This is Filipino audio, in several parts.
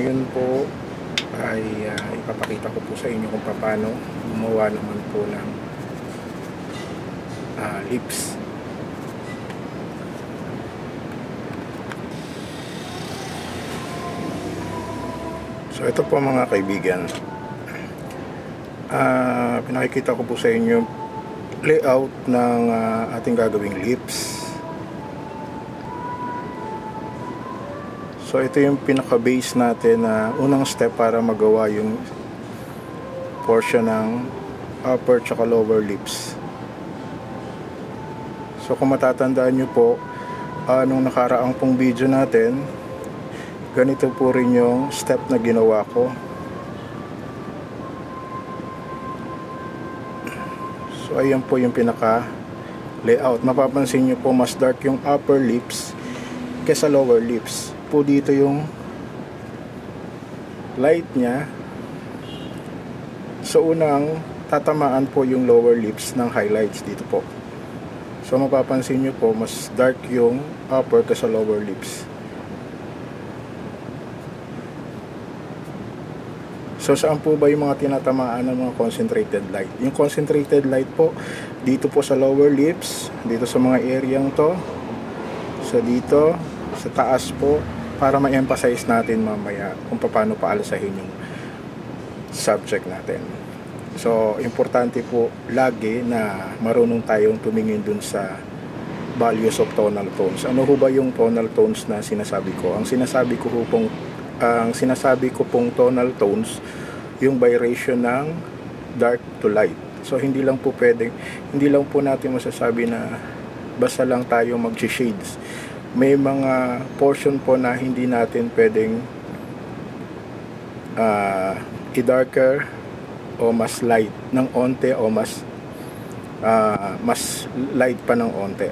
Ngayon po ay ah, ipapakita ko po sa inyo kung paano gumawa naman po ng ah, lips. So ito po mga kaibigan. Ah, pinakikita ko po sa inyo layout ng ah, ating gagawing lips. So ito yung pinaka-base natin na unang step para magawa yung portion ng upper tsaka lower lips. So kung matatandaan nyo po, uh, nung nakaraang pong video natin, ganito po rin yung step na ginawa ko. So ayan po yung pinaka layout. Mapapansin nyo po mas dark yung upper lips kesa lower lips po dito yung light niya. So unang tatamaan po yung lower lips ng highlights dito po. So mapapansin nyo po mas dark yung upper kaysa lower lips. So saan po ba yung mga tinatamaan ng mga concentrated light? Yung concentrated light po dito po sa lower lips, dito sa mga areang to, sa dito, sa taas po, para ma-emphasize natin mamaya kung paano paalasahin yung subject natin. So, importante po lagi na marunong tayong tumingin dun sa values of tonal tones. Ano ho ba yung tonal tones na sinasabi ko? Ang sinasabi ko ho pong ang sinasabi ko pong tonal tones yung vibration ng dark to light. So hindi lang po pwedeng hindi lang po natin masasabi na basta lang tayo mag-shades may mga portion po na hindi natin pwedeng uh, i-darker o mas light ng onte o mas uh, mas light pa ng onte.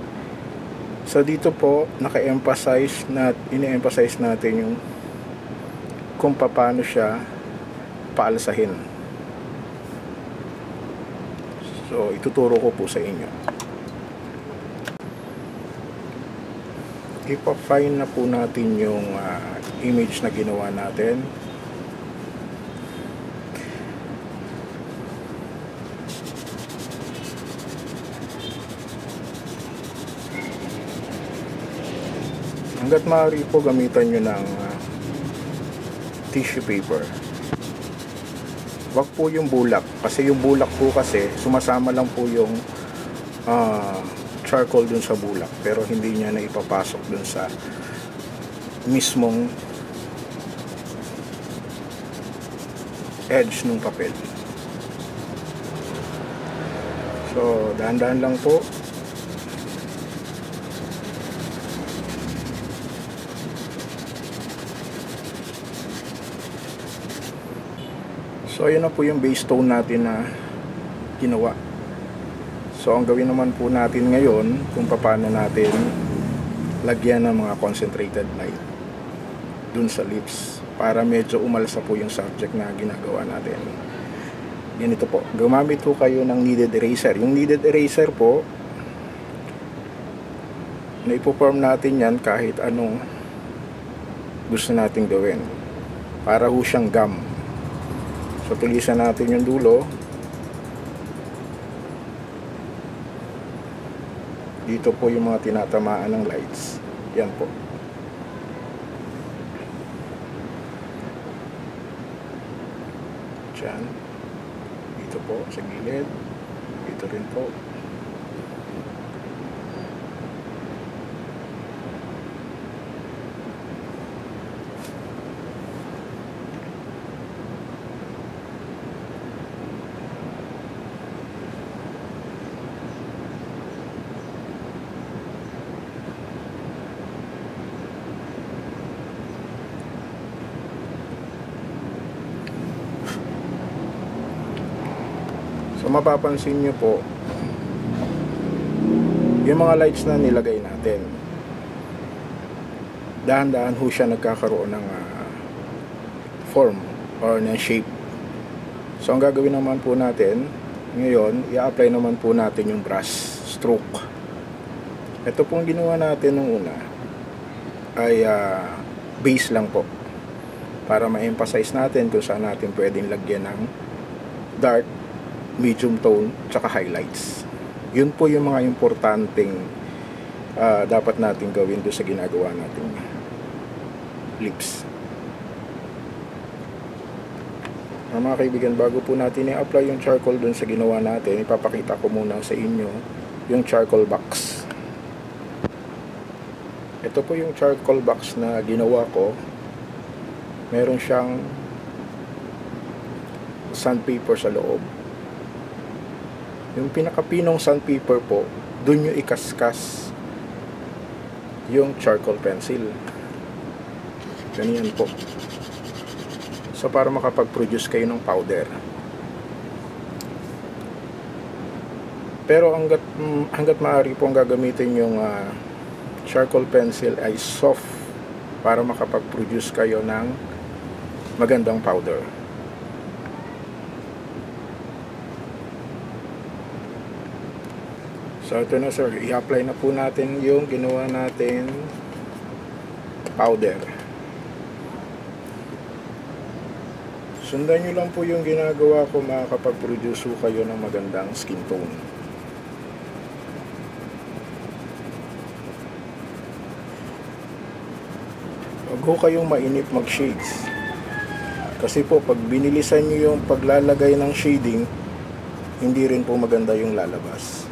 So dito po naka-emphasize na ini-emphasize natin yung kung paano siya paalsahin. So ituturo ko po sa inyo. Ipafine na po natin yung uh, image na ginawa natin. Hanggat maaari po gamitan nyo ng uh, tissue paper. Wag po yung bulak kasi yung bulak po kasi sumasama lang po yung uh, charcoal dun sa bulak pero hindi niya na ipapasok dun sa mismong edge ng papel. So dahan-dahan lang po. So ayun na po yung base tone natin na ginawa So ang gawin naman po natin ngayon kung paano natin lagyan ng mga concentrated light dun sa lips para medyo umalsa po yung subject na ginagawa natin. Ganito po. Gumamit po kayo ng needed eraser. Yung needed eraser po na ipoform natin yan kahit anong gusto nating gawin. Para ho siyang gum. So tulisan natin yung dulo dito po yung mga tinatamaan ng lights. Yan po. Dyan dito po sa gilid. Dito rin po So mapapansin nyo po yung mga lights na nilagay natin dahan-dahan ho siya nagkakaroon ng uh, form or ng shape. So ang gagawin naman po natin ngayon, i-apply naman po natin yung brush stroke. Ito pong ginawa natin nung una ay uh, base lang po para ma-emphasize natin kung saan natin pwedeng lagyan ng dark, medium tone, tsaka highlights. Yun po yung mga importanteng ah, dapat natin gawin doon sa ginagawa nating lips. Mga mga kaibigan, bago po natin i-apply yung charcoal doon sa ginawa natin, ipapakita ko muna sa inyo yung charcoal box. Ito po yung charcoal box na ginawa ko. Meron siyang sandpaper sa loob. Yung pinakapinong sandpaper po, dun nyo ikaskas yung charcoal pencil. Ganyan po. So para makapag-produce kayo ng powder. Pero hanggat, mm, hanggat maaari po ang gagamitin yung ah, charcoal pencil ay soft para makapag-produce kayo ng magandang powder. So ito na sir, i-apply na po natin yung ginawa natin powder. Sundan nyo lang po yung ginagawa ko makakapag-produce kayo ng magandang skin tone. Huwag ho kayong mainip mag-shades. Kasi po, pag binilisan nyo yung paglalagay ng shading, hindi rin po maganda yung lalabas.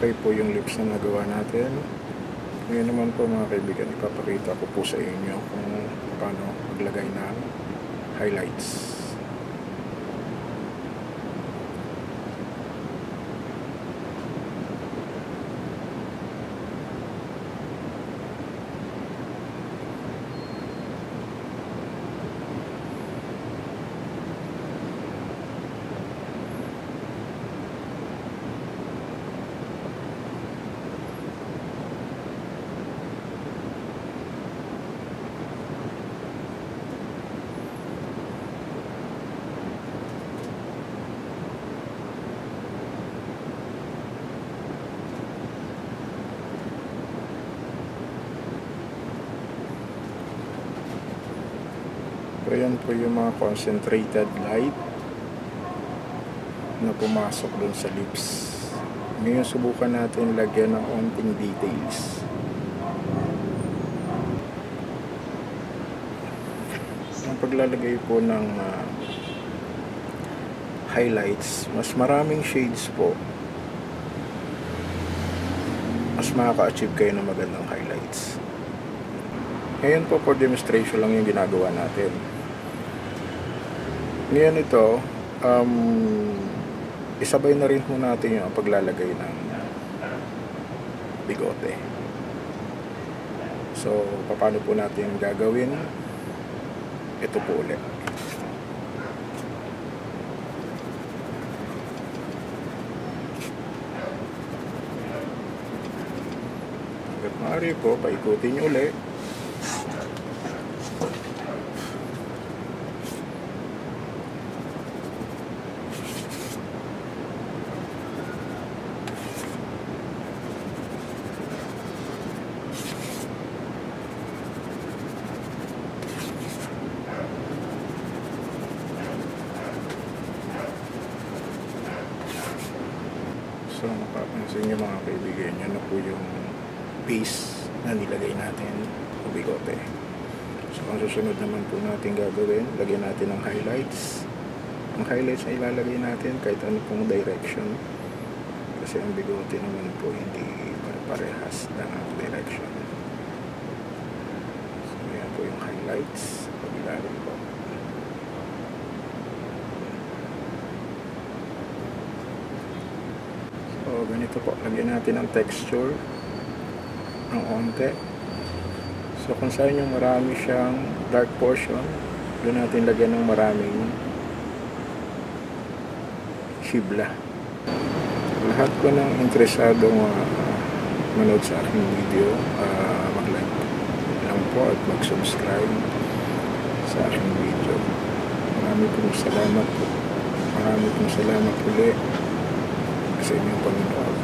Okay po yung lips na nagawa natin. Ngayon naman po mga kaibigan, ipapakita ko po sa inyo kung paano maglagay ng highlights. So yan po yung mga concentrated light na pumasok dun sa lips. Ngayon subukan natin lagyan ng onting details. Ang paglalagay po ng ah, highlights, mas maraming shades po. Mas makaka-achieve kayo ng magandang highlights. Ngayon po for demonstration lang yung ginagawa natin. Ngayon ito, um, isabay na rin po natin yung paglalagay ng bigote. So, paano po natin gagawin? Ito po ulit. Hanggat maaari po, paikutin ulit. So, mapapansin nyo mga kaibigan, yan na po yung base na nilagay natin o bigote. So, ang susunod naman po natin gagawin, lagyan natin ng highlights. Ang highlights na ilalagay natin kahit ano pong direction. Kasi ang bigote naman po hindi pare-parehas ng direction. So, yan po yung highlights. Pag-ilalim po. Ganito po, lagyan natin ng texture ng onte. So kung saan yung marami siyang dark portion, doon natin lagyan ng maraming shibla. Lahat ko ng interesadong uh, manood sa aking video, uh, mag-like lang po at mag-subscribe sa aking video. Marami pong salamat po. Marami pong salamat ulit Is in 体